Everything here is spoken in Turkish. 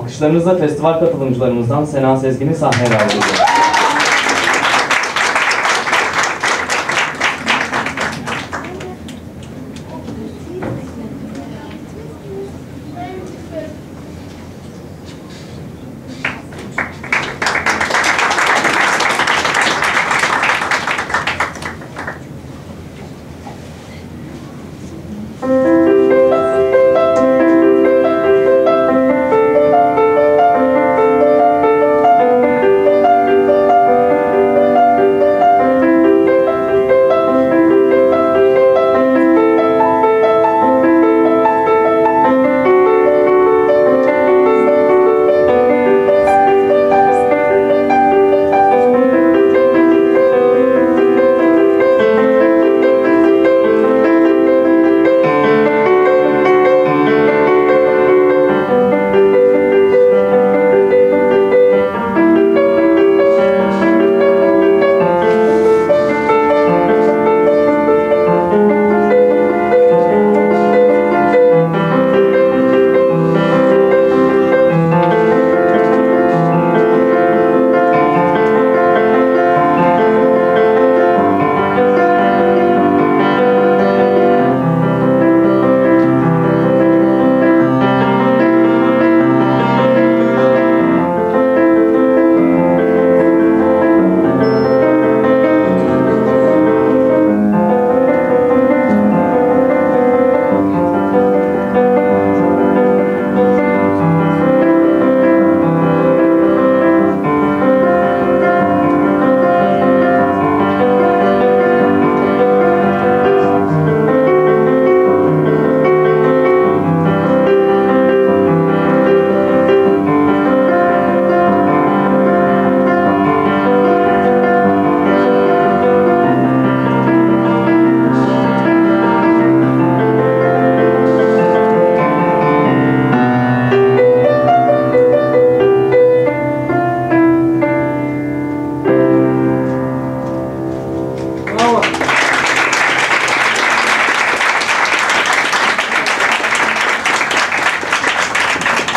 Alkışlarınızla festival katılımcılarımızdan Sena Sezgin'i sahneye davet ediyorum.